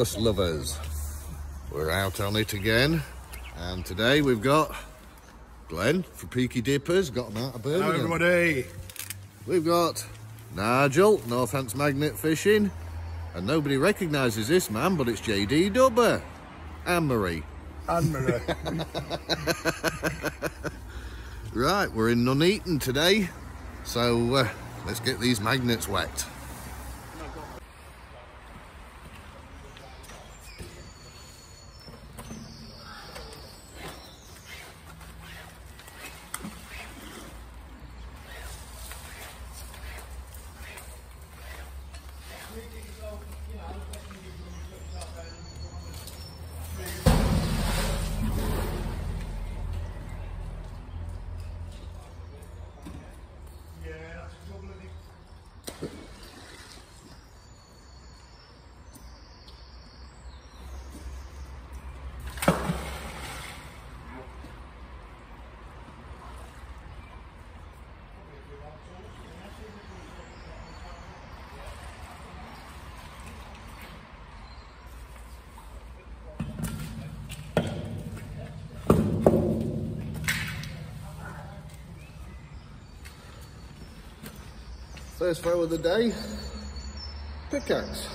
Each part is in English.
lovers. We're out on it again, and today we've got Glenn for Peaky Dippers, got them out of Birmingham. Hello, everybody. We've got Nigel, Northants Magnet Fishing, and nobody recognises this man, but it's JD Dubber. Anne Marie. Anne Marie. Right, we're in Nuneaton today, so uh, let's get these magnets wet. First throw of the day, pickaxe.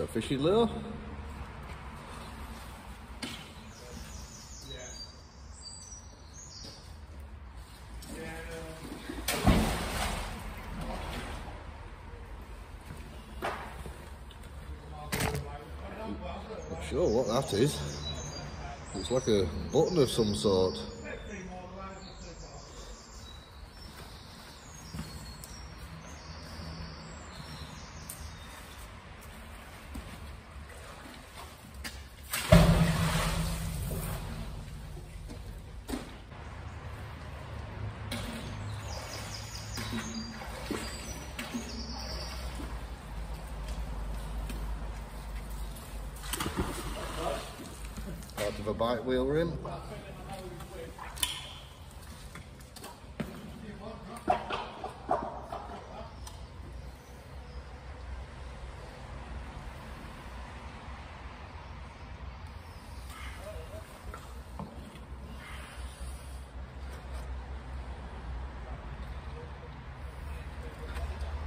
Got a fishy lure. Not sure what that is. It's like a button of some sort. Part of a bike wheel rim.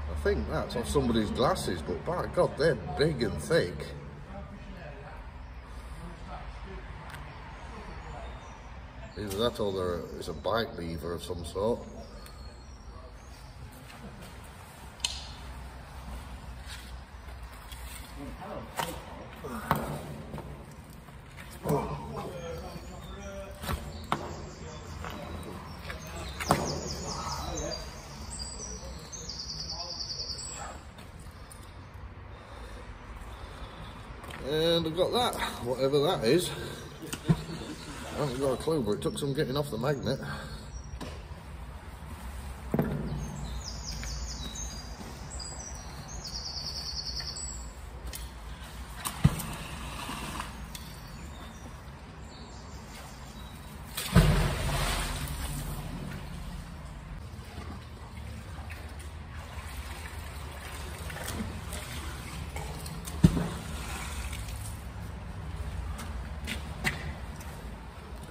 I think that's on somebody's glasses, but by God, they're big and thick. Either that or there is a bike lever of some sort. And I've got that, whatever that is. I haven't got a clue, but it took some getting off the magnet.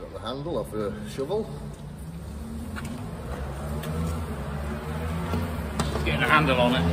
Got the a shovel. Getting a handle on it.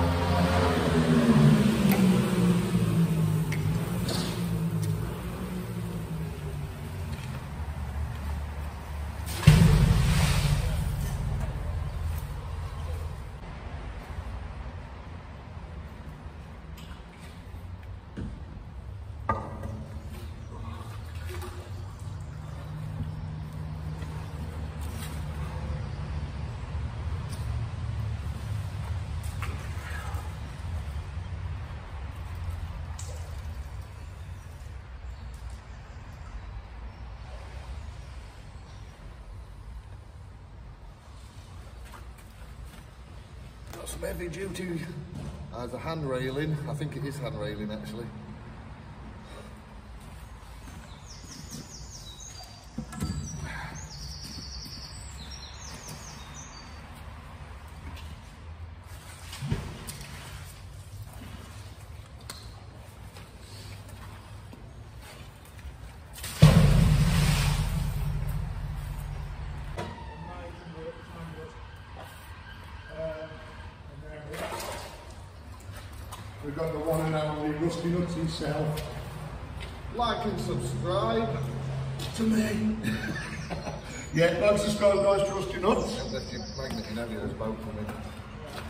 Got some heavy duty as a hand railing. I think it is hand railing actually. We've got the one and only Nuts himself. Like and subscribe. To me. yeah, like subscribe guys to Rusty Nuts. Unless your magnet in heavy, there's both coming.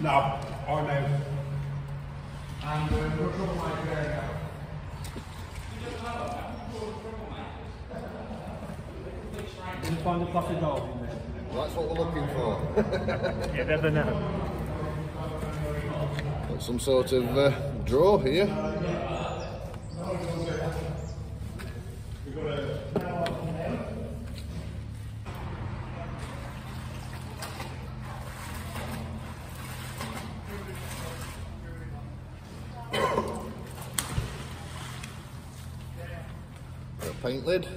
No, I know. And uh, we're trouble like there now. Did you find a block of gold in there? Well, that's what we're looking for. You never know. Got some sort of uh, draw here. Got a paint lid.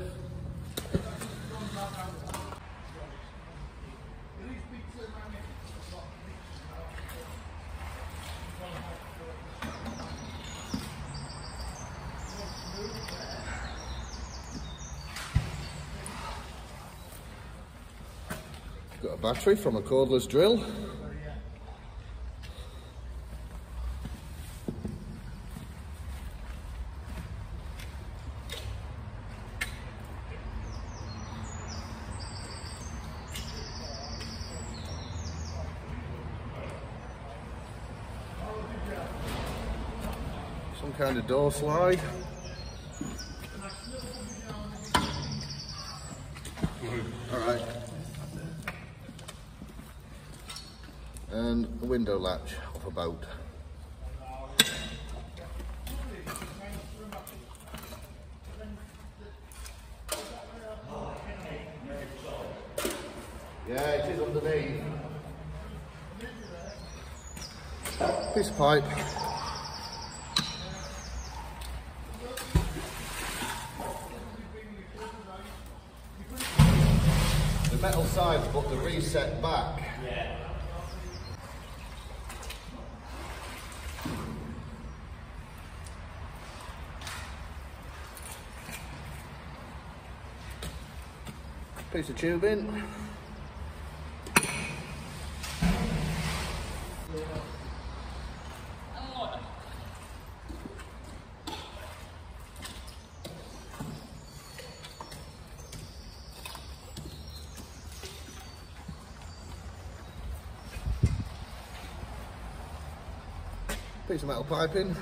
Got a battery from a cordless drill. Some kind of door slide. All right. And a window latch off a boat. Yeah, it is underneath. This pipe. Metal sides, but the reset back. Piece of tubing. Piece of metal piping.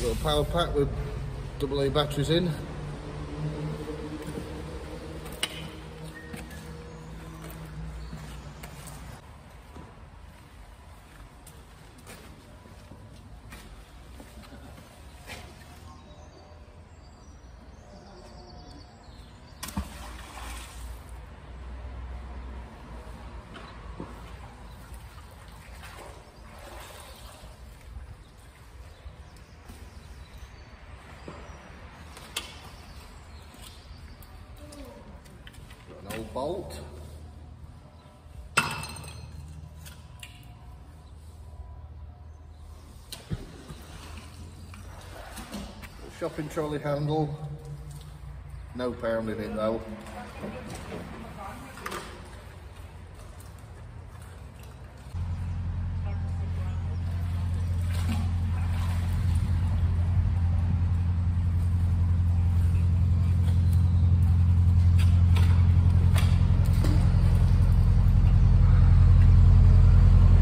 Little power pack with double A batteries in. Shopping trolley handle. No pound in it though.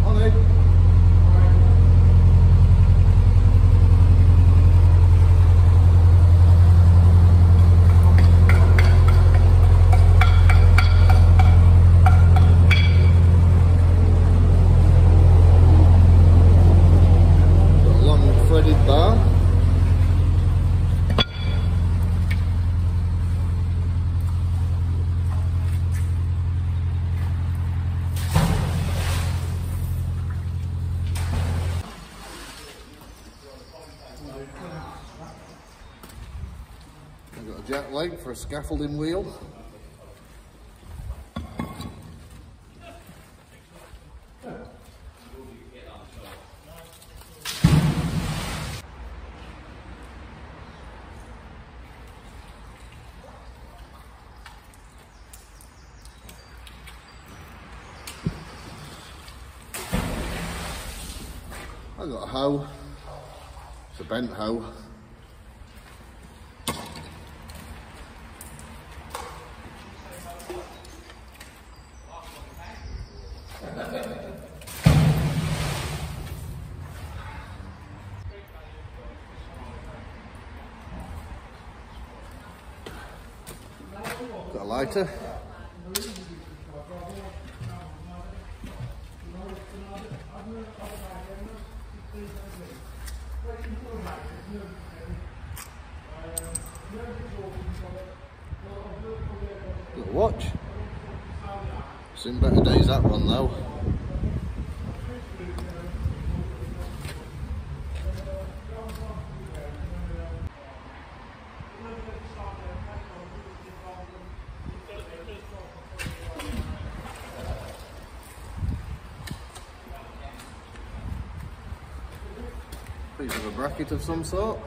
Ollie. Got a long threaded bar. I've got a jack for a scaffolding wheel. I've got a hoe. It's a bent hoe. Got a lighter. Little watch. Seen better days that one though. Piece of a bracket of some sort.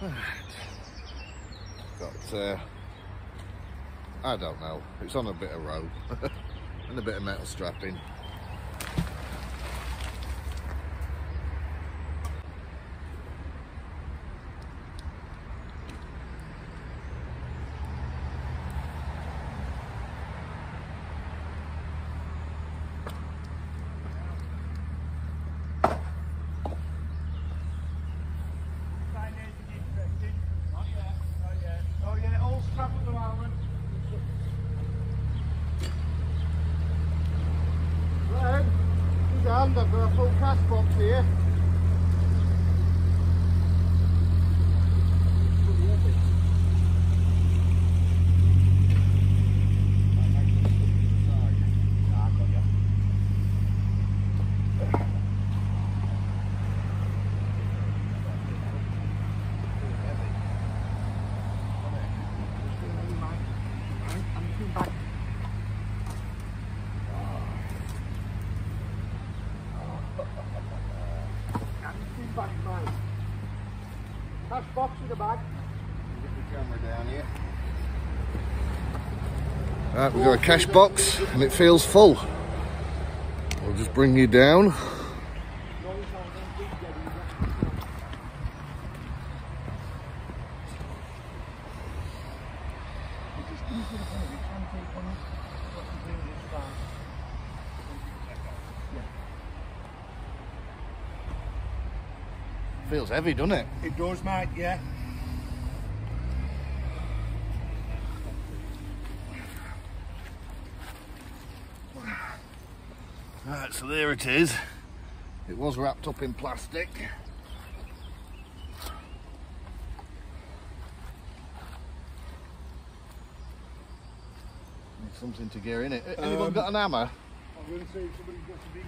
Got, uh, I don't know, it's on a bit of rope and a bit of metal strapping. Oh yeah, all strapped at the moment. Right, he's hand, I've got a full cash box here. Cash box in the bag. Get the camera down here. Right, we've got a cash box and it feels full. We'll just bring you down. Feels heavy, doesn't it? It does, mate, yeah. So there it is. It was wrapped up in plastic. Need something to gear in it. Anyone Um, got an hammer? going to say somebody's got to be.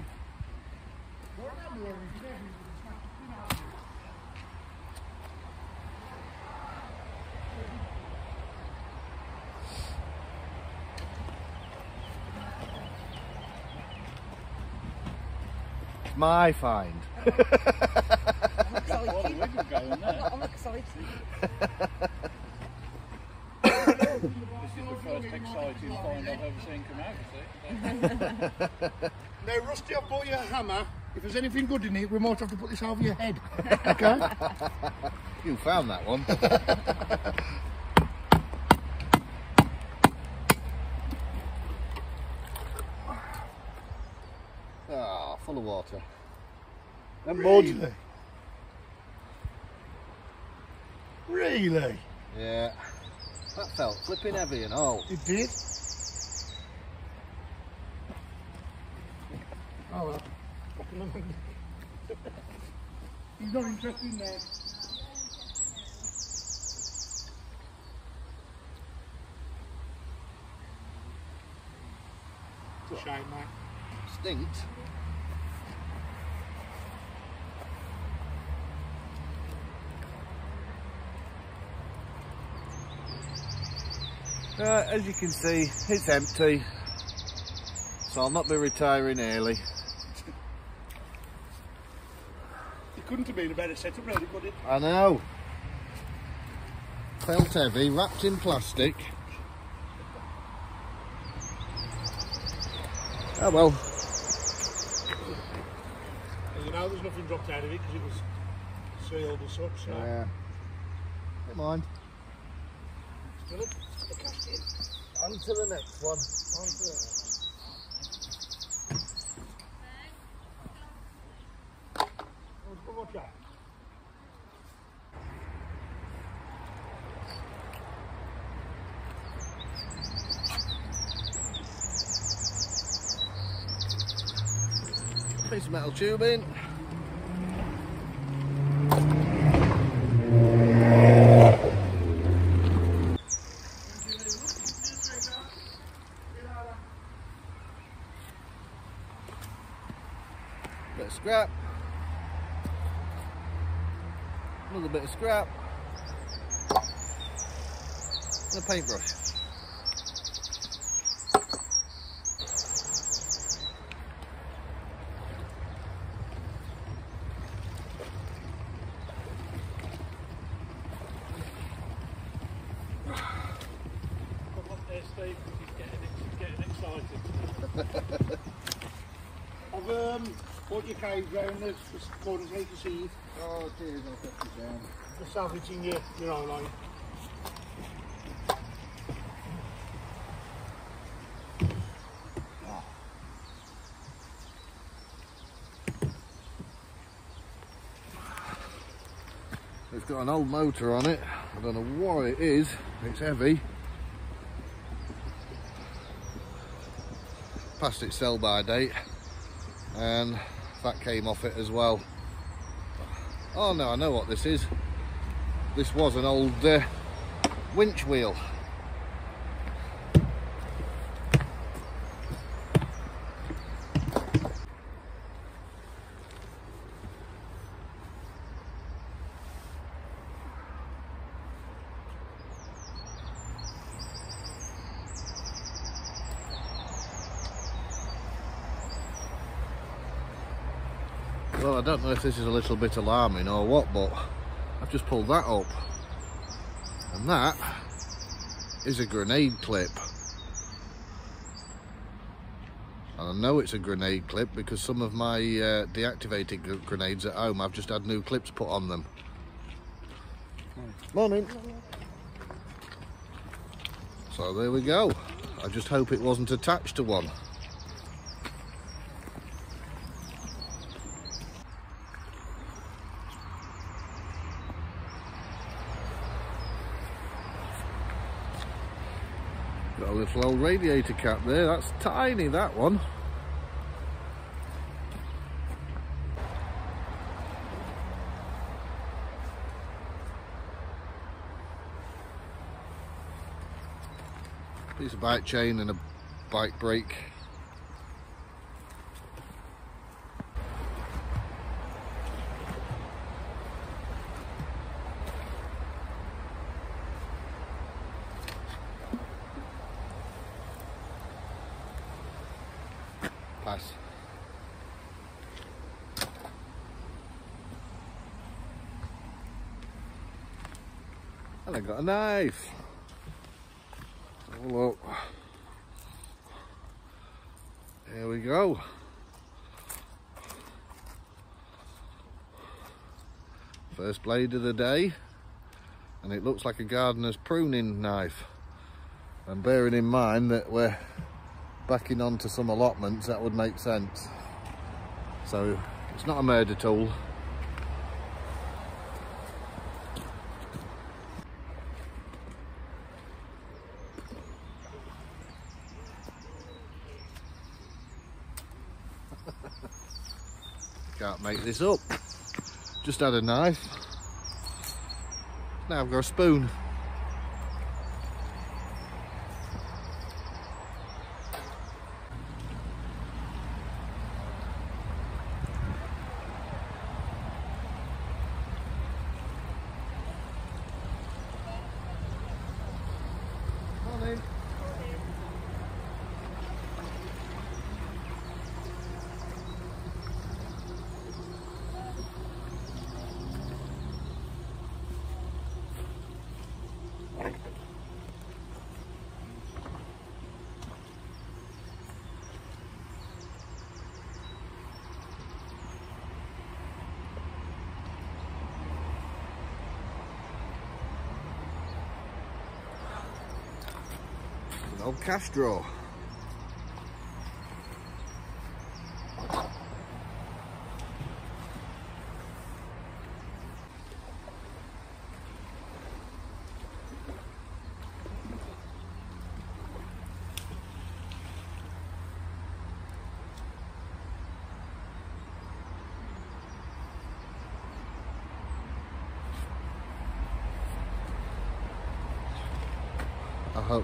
What am my find. What a wiggle going there. I'm excited. This is the first exciting find I've ever seen come out. Now, Rusty, I've bought you a hammer. If there's anything good in it, we might have to put this over your head. Okay? You found that one. full of water. and really? Really? Yeah. That felt flipping heavy and all. It did? Oh well. He's not interested in that. Shame, mate. Stinks. Uh, as you can see, it's empty. So I'll not be retiring early. It couldn't have been a better setup, really, could it? I know. Felt heavy, wrapped in plastic. Oh well. As you know, there's nothing dropped out of it because it was sealed as such. So. Yeah. Never mind. On to the next one. On to the next. Out. Piece of metal tubing. Bit of scrap. Another bit of scrap. And a paintbrush. Come up there, Steve, he's getting, ex- getting excited. I've um, bought your cage round this this morning so you can see it. Oh, cheers, I'll put it down. The salvaging your, your own line. It's got an old motor on it. I don't know what it is. It's heavy. Past its sell by date. And that came off it as well. Oh no, I know what this is. This was an old uh, winch wheel. Well, I don't know if this is a little bit alarming or what, but I've just pulled that up. And that is a grenade clip. And I know it's a grenade clip because some of my uh, deactivated gr- grenades at home, I've just had new clips put on them. Morning. So there we go. I just hope it wasn't attached to one. Little radiator cap there. That's tiny, that one. Piece of bike chain and a bike brake. Pass. And I got a knife. Look. Here we go. First blade of the day. And it looks like a gardener's pruning knife. And bearing in mind that we're backing onto some allotments, that would make sense. So it's not a murder tool. Can't make this up. Just had a knife. Now I've got a spoon. Morning. An old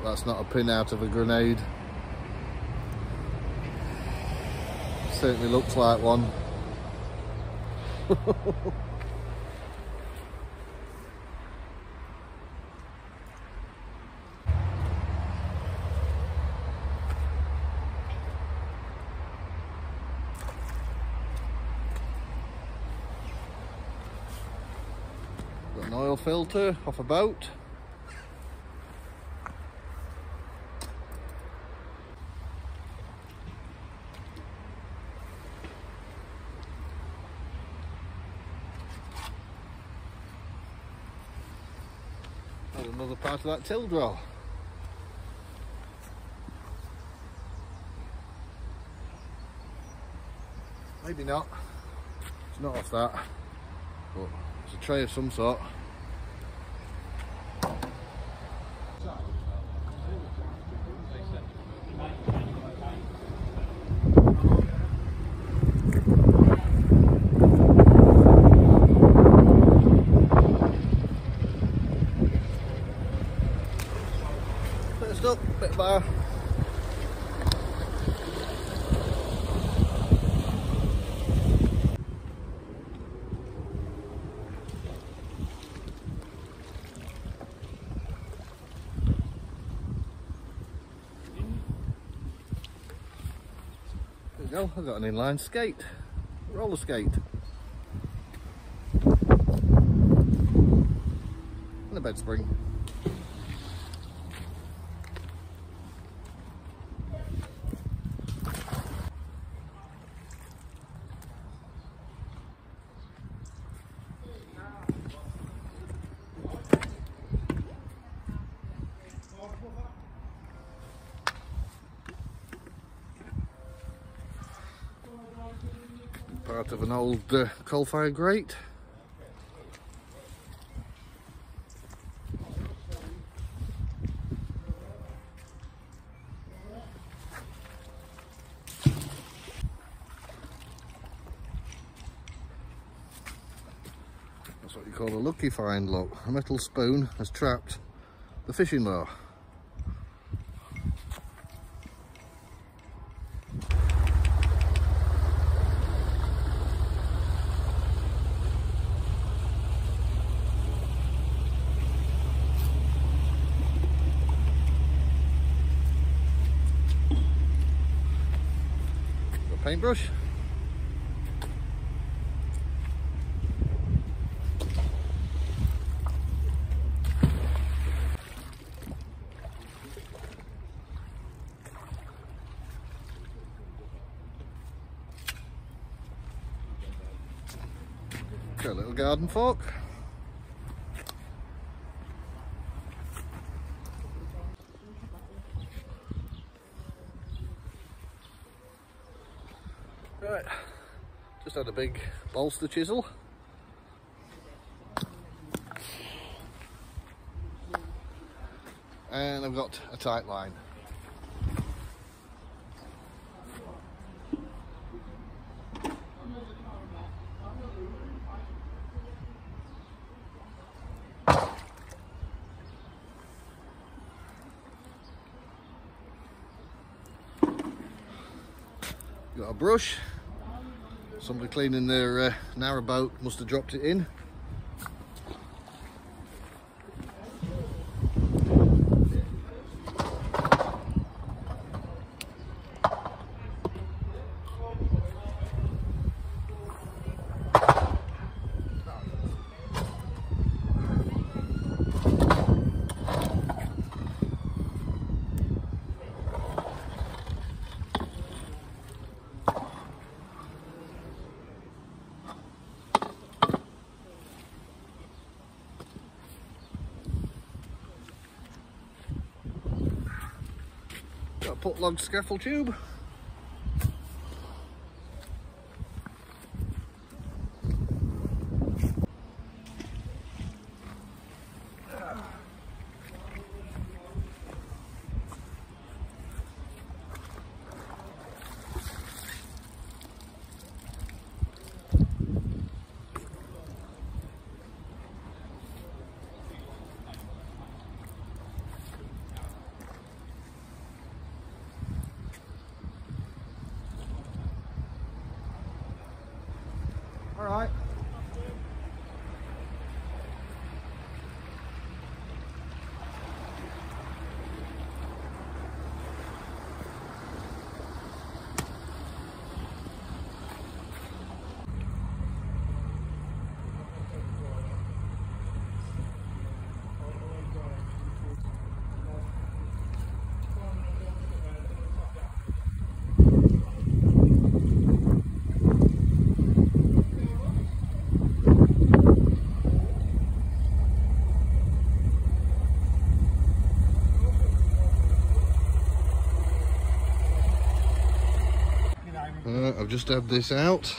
hope that's not a pin out of a grenade. Certainly looks like one. Got an oil filter off a boat. And of that till drawer. Maybe not. It's not off that. But it's a tray of some sort. Bit of stuff, bit of bar. There we go, I've got an inline skate, roller skate. And a bed spring. Part of an old uh, coal fire grate. That's what you call a lucky find, look. A metal spoon has trapped the fishing lure. Paintbrush. Got a little garden fork. Right, just had a big bolster chisel. And I've got a tight line. Got a brush. Somebody cleaning their uh, narrow boat must have dropped it in. Log scaffold tube. Right. Uh, I've just had this out.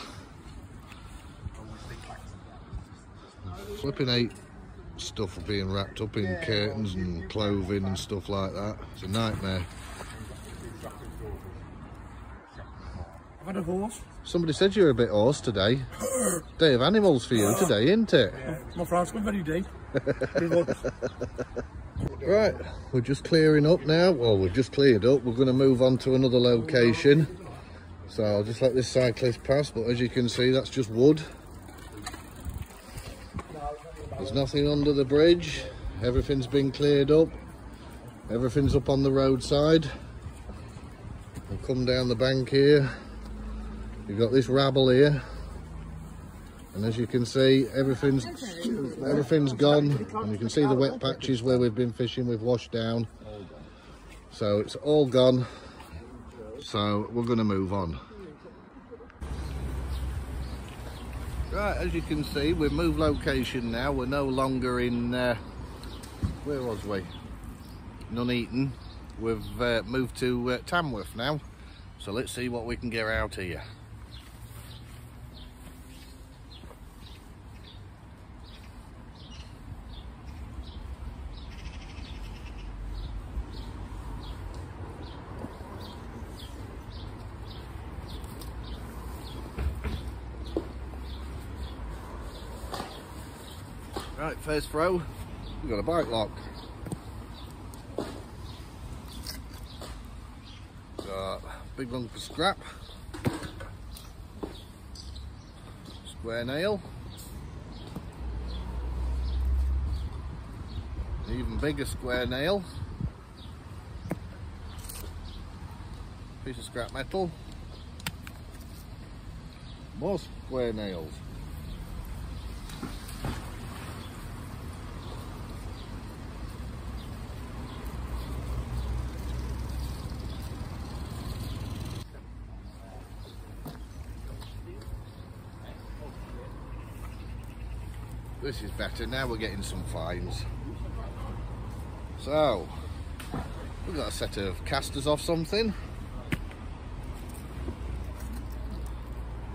Flipping eight stuff being wrapped up in curtains and clothing and stuff like that. It's a nightmare. I've had a horse. Somebody said you were a bit hoarse today. Day of animals for you today, isn't it? My friend's been very deep. Right, we're just clearing up now. Well, we've just cleared up. We're going to move on to another location. So I'll just let this cyclist pass, but as you can see, that's just wood. There's nothing under the bridge. Everything's been cleared up. Everything's up on the roadside. We'll come down the bank here. You've got this rabble here. And as you can see, everything's everything's gone. And you can see the wet patches where we've been fishing, we've washed down. So it's all gone. So we're going to move on. Right, as you can see, we've moved location now. We're no longer in, uh, where was we? Nuneaton. We've uh, moved to uh, Tamworth now. So let's see what we can get out here. Right, first throw, we've got a bike lock. Got a big lump of scrap. Square nail. An even bigger square nail. Piece of scrap metal. More square nails. This is better. Now we're getting some fines. So, we've got a set of casters off something.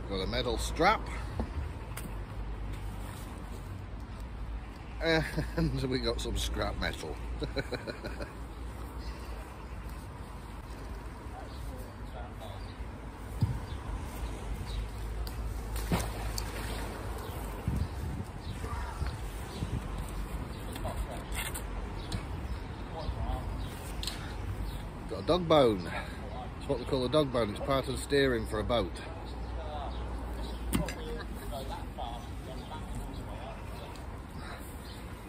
Got a metal strap. And we got some scrap metal. dog bone. It's what they call a dog bone. It's part of the steering for a boat.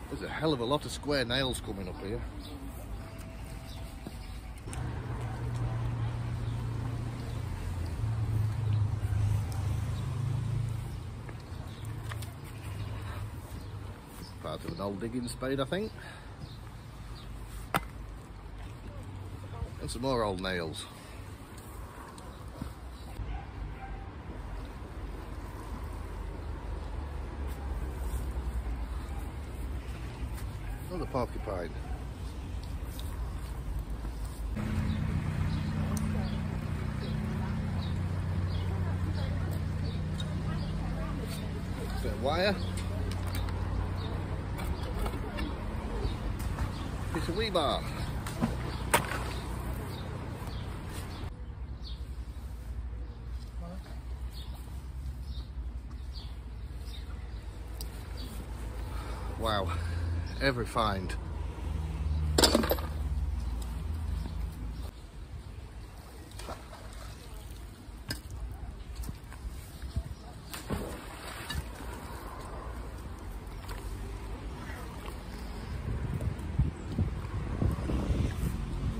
There's a hell of a lot of square nails coming up here. Part of an old digging spade, I think. And some more old nails. Another porcupine. Bit of wire. Piece of rebar. Wow, every find.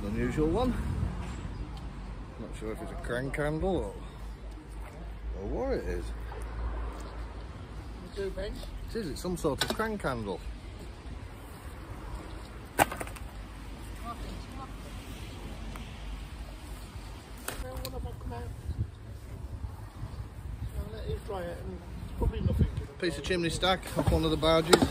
Unusual one. Not sure if it's a crank handle or, or what it is. Is, some sort of crank handle. It's. Piece of chimney stack off one of the barges.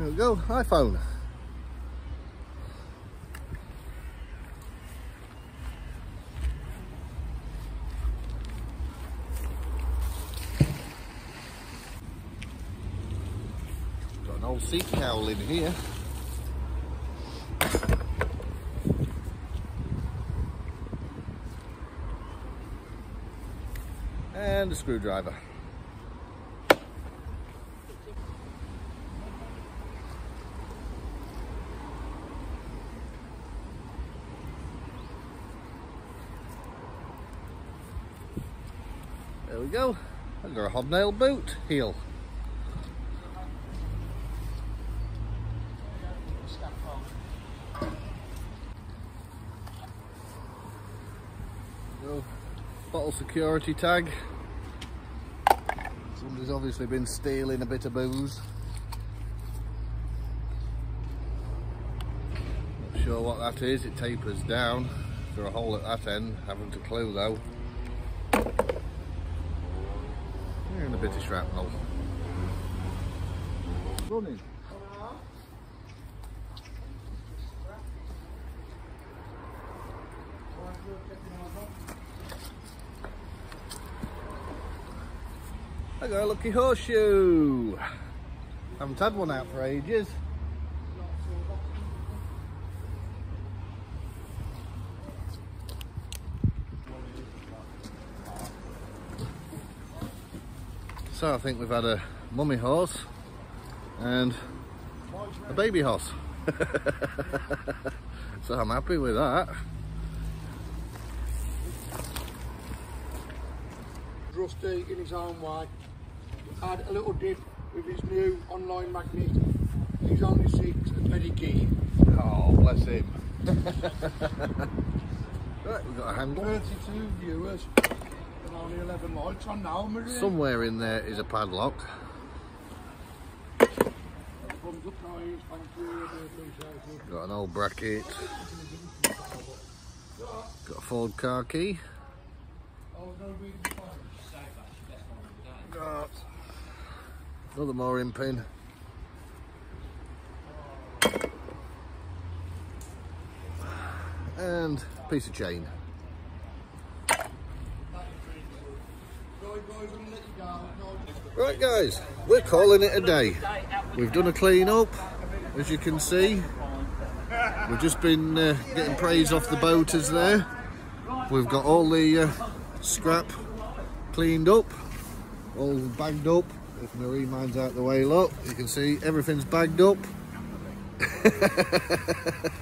There we go, iPhone. Got an old sea cowl in here. And a screwdriver. There we go. I've got a hobnail boot heel. Go. Bottle security tag. Somebody's obviously been stealing a bit of booze. Not sure what that is. It tapers down through a hole at that end. Haven't a clue though. And a bit of shrapnel. Running. I got a lucky horseshoe. Haven't had one out for ages. So I think we've had a mummy horse and a baby horse. so I'm happy with that. Rusty in his own way. Had a little dip with his new online magnet He's only six and very keen. Oh, bless him. right, we've got a handle. 32 viewers and only 11 lights on now, Marie. Somewhere in there is a padlock. Thumbs up, guys. Thank you. Appreciate it. Got an old bracket. Got a Ford car key. Oh, no, we can find it. Got another mooring pin. And a piece of chain. Right guys, we're calling it a day. We've done a clean up, as you can see. We've just been uh, getting praise off the boaters there. We've got all the uh, scrap cleaned up, all bagged up. If Marie minds out the way, look, you can see everything's bagged up.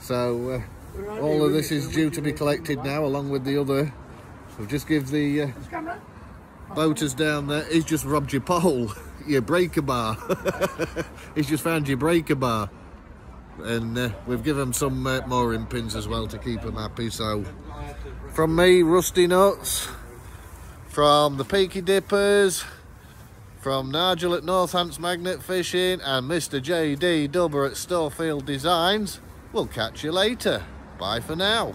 so uh, all of this is due to be collected now, along with the other. We've just give the uh, boaters down there. He's just robbed your pole, your breaker bar. He's just found your breaker bar. And uh, we've given him some uh, mooring pins as well to keep them happy. So, from me, Rusty Nuts, from the Peaky Dippers, from Nigel at Northants Magnet Fishing, and Mr. JD Dubber at Storefield Designs, we'll catch you later. Bye for now.